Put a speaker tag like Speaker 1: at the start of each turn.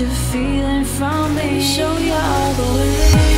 Speaker 1: you're feeling from me. Show you all the way.